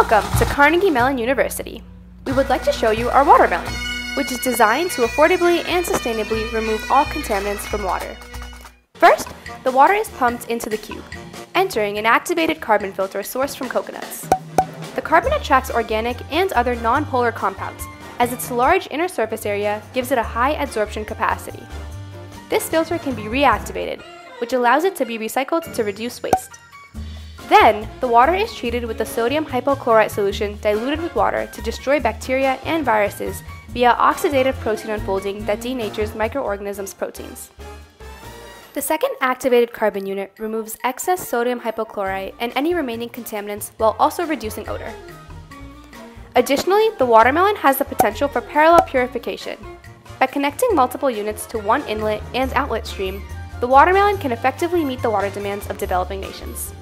Welcome to Carnegie Mellon University. We would like to show you our watermelon, which is designed to affordably and sustainably remove all contaminants from water. First, the water is pumped into the cube, entering an activated carbon filter sourced from coconuts. The carbon attracts organic and other non-polar compounds, as its large inner surface area gives it a high adsorption capacity. This filter can be reactivated, which allows it to be recycled to reduce waste. Then, the water is treated with a sodium hypochlorite solution diluted with water to destroy bacteria and viruses via oxidative protein unfolding that denatures microorganisms' proteins. The second activated carbon unit removes excess sodium hypochlorite and any remaining contaminants while also reducing odor. Additionally, the watermelon has the potential for parallel purification. By connecting multiple units to one inlet and outlet stream, the watermelon can effectively meet the water demands of developing nations.